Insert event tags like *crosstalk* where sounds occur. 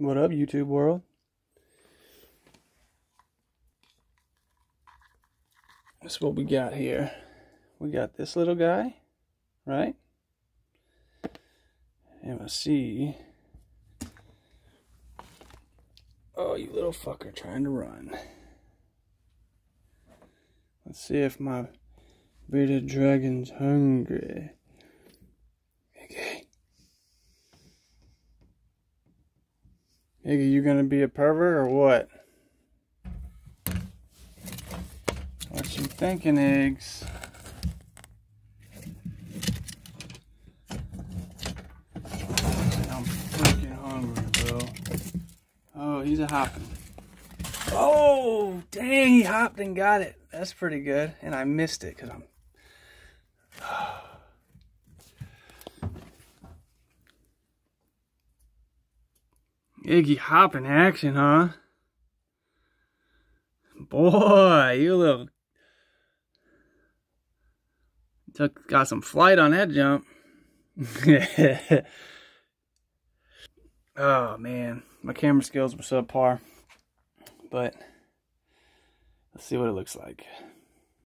What up, YouTube world? That's what we got here. We got this little guy, right? And let's see. Oh, you little fucker trying to run. Let's see if my bearded dragon's hungry. Iggy, you gonna be a pervert or what? What you thinking, eggs? I'm freaking hungry, bro. Oh, he's a hopping. Oh, dang, he hopped and got it. That's pretty good. And I missed it because I'm. Iggy hopping action, huh? Boy, you little. Took, got some flight on that jump. *laughs* oh, man. My camera skills were subpar. But let's see what it looks like.